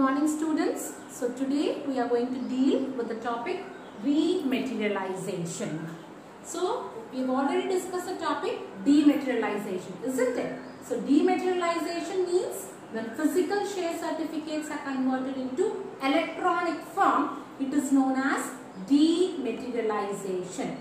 morning students. So today we are going to deal with the topic rematerialization. So we have already discussed the topic dematerialization, isn't it? So dematerialization means when physical share certificates are converted into electronic form, it is known as dematerialization.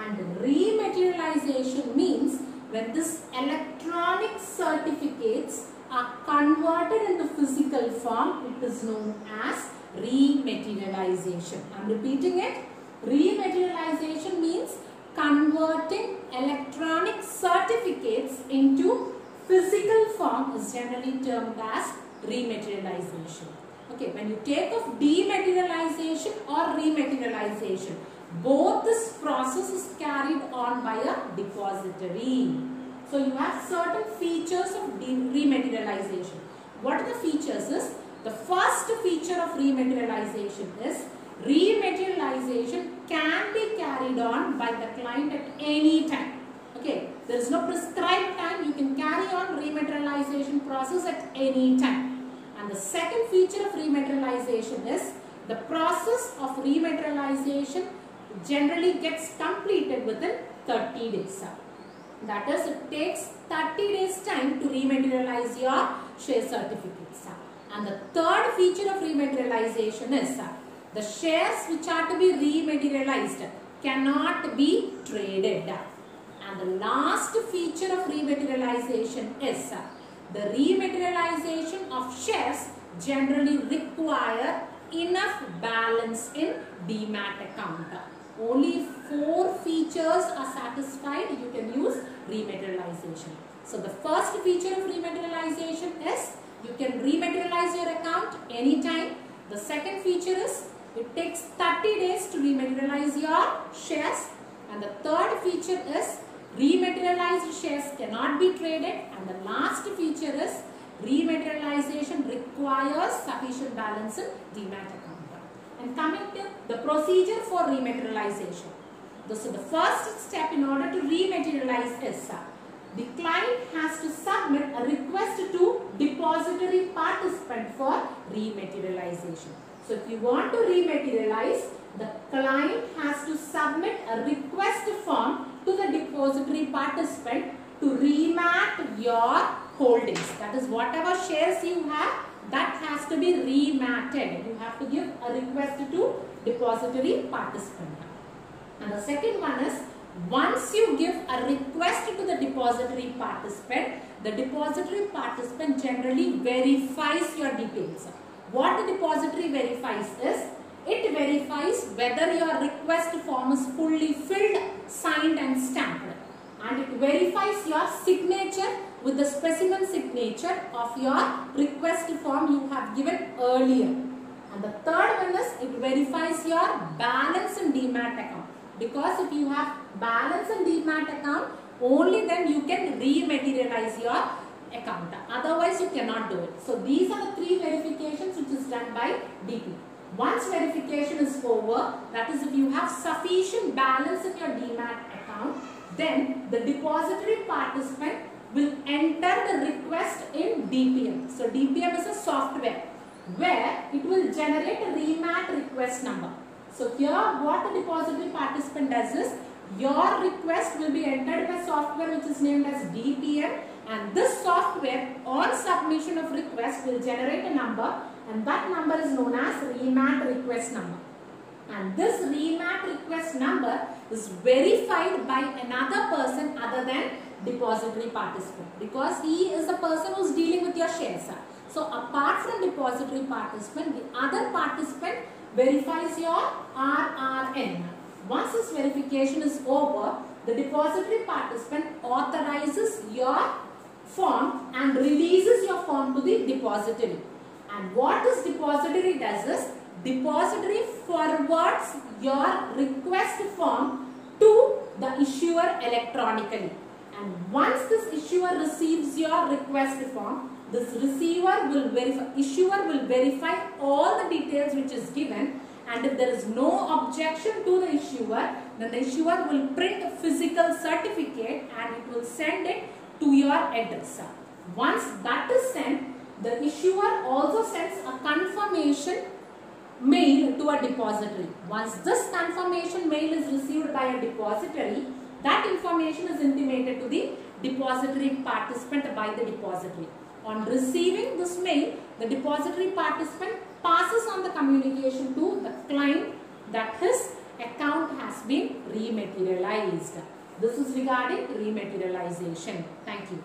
And rematerialization means when this electronic certificates are converted into physical form, it is known as rematerialization. I am repeating it. Rematerialization means converting electronic certificates into physical form is generally termed as rematerialization. Okay, when you take of dematerialization or rematerialization, both this process is carried on by a depository. So you have certain features of rematerialization. What are the features is, the first feature of rematerialization is, rematerialization can be carried on by the client at any time. Okay, there is no prescribed time, you can carry on rematerialization process at any time. And the second feature of rematerialization is, the process of rematerialization generally gets completed within 30 days. That is, it takes 30 days time to rematerialize your share certificates. And the third feature of rematerialization is the shares which are to be rematerialized cannot be traded. And the last feature of rematerialization is the rematerialization of shares generally require enough balance in demat account. Only four features are satisfied, you can use rematerialization. So the first feature of rematerialization is you can rematerialize your account anytime. The second feature is it takes 30 days to rematerialize your shares. And the third feature is rematerialized shares cannot be traded. And the last feature is rematerialization requires sufficient balance in demat account. And coming to the procedure for rematerialization. So the first step in order to rematerialize is the client has to submit a request to depository participant for rematerialization. So if you want to rematerialize, the client has to submit a request form to the depository participant to remat your holdings. That is whatever shares you have, that has to be rematted. You have to give a request to depository participant. And the second one is once you give a request to the depository participant, the depository participant generally verifies your details. What the depository verifies is, it verifies whether your request form is fully filled, signed and stamped. And it verifies your signature with the specimen signature of your request form you have given earlier. And the third one is, it verifies your balance in demat account. Because if you have balance in demat account only then you can rematerialize your account. Otherwise you cannot do it. So these are the three verifications which is done by DP once verification is over that is if you have sufficient balance in your demat account then the depository participant will enter the request in DPM so DPM is a software where it will generate a remat request number so here what the depository participant does is your request will be entered a software which is named as DPM and this software on submission of request will generate a number and that number is known as remat request number. And this remat request number is verified by another person other than depository participant because he is the person who is dealing with your shares. So apart from depository participant, the other participant verifies your RRN. Once this verification is over, the depository participant authorizes your form and releases your form to the depository. And what this depository does is, depository forwards your request form to the issuer electronically. And once this issuer receives your request form, this receiver will verify, issuer will verify all the details which is given and if there is no objection to the issuer, then the issuer will print a physical certificate and it will send it to your address. Once that is sent, the issuer also sends a confirmation mail to a depository. Once this confirmation mail is received by a depository, information is intimated to the depository participant by the depository. On receiving this mail, the depository participant passes on the communication to the client that his account has been rematerialized. This is regarding rematerialization. Thank you.